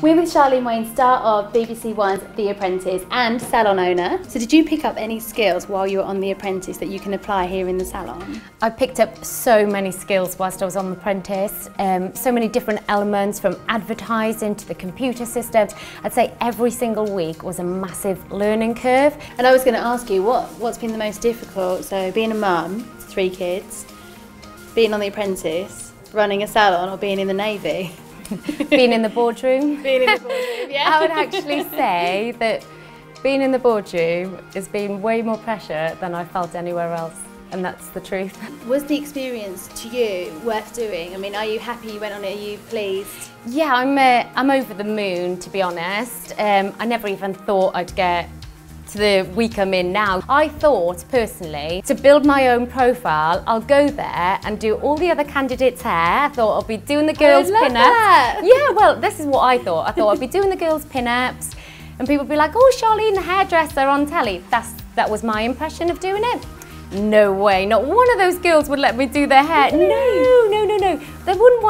We're with Charleine Wain, star of BBC One's The Apprentice and salon owner. So, did you pick up any skills while you were on The Apprentice that you can apply here in the salon? I picked up so many skills whilst I was on The Apprentice, um, so many different elements from advertising to the computer systems. I'd say every single week was a massive learning curve. And I was going to ask you, what, what's been the most difficult? So, being a mum, three kids, being on The Apprentice, running a salon, or being in the Navy? being in the boardroom. being in the boardroom, yeah. I would actually say that being in the boardroom has been way more pressure than I felt anywhere else. And that's the truth. Was the experience to you worth doing? I mean, are you happy you went on it? Are you pleased? Yeah, I'm, uh, I'm over the moon, to be honest. Um, I never even thought I'd get to the week I'm in now. I thought personally to build my own profile, I'll go there and do all the other candidates' hair. I thought I'll be doing the girls' pin-ups. Yeah, well, this is what I thought. I thought I'd be doing the girls' pin-ups and people would be like, oh, Charleine, the hairdresser on telly. That's, that was my impression of doing it. No way, not one of those girls would let me do their hair. No, no, no, no.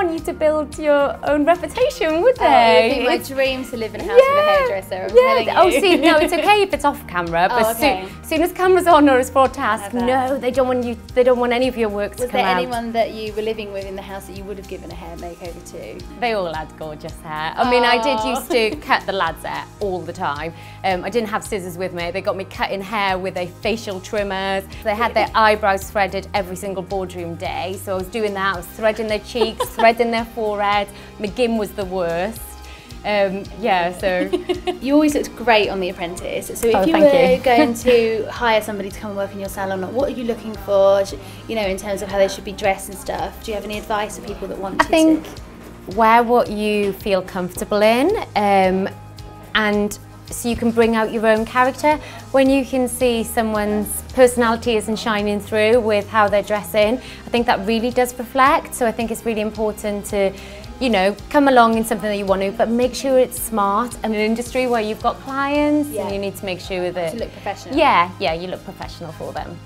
Want you to build your own reputation, would they? Oh, my dream to live in a house yeah, with a hairdresser, I'm yeah. Oh, see, no, it's okay if it's off camera, but oh, okay. soon, soon as camera's on or it's broadcast, no, they don't want you, they don't want any of your work Was come out. Was there anyone that you were living with in the house that you would have given a hair makeover to? They all had gorgeous hair. I mean, I did used to cut the lads' hair all the time. Um, I didn't have scissors with me. They got me cutting hair with a facial trimmers. They had their eyebrows threaded every single boardroom day. So I was doing that. I was threading their cheeks, threading their forehead. McGinn was the worst. Um, yeah, so. you always looked great on The Apprentice. So if oh, you were you. going to hire somebody to come and work in your salon, what are you looking for, you know, in terms of how they should be dressed and stuff? Do you have any advice for people that want I to? I think wear what you feel comfortable in um, and so you can bring out your own character. When you can see someone's personality isn't shining through with how they're dressing, I think that really does reflect. So I think it's really important to, you know, come along in something that you want to, but make sure it's smart. And an industry where you've got clients, yeah. and you need to make sure that... To look professional. Yeah, yeah, you look professional for them.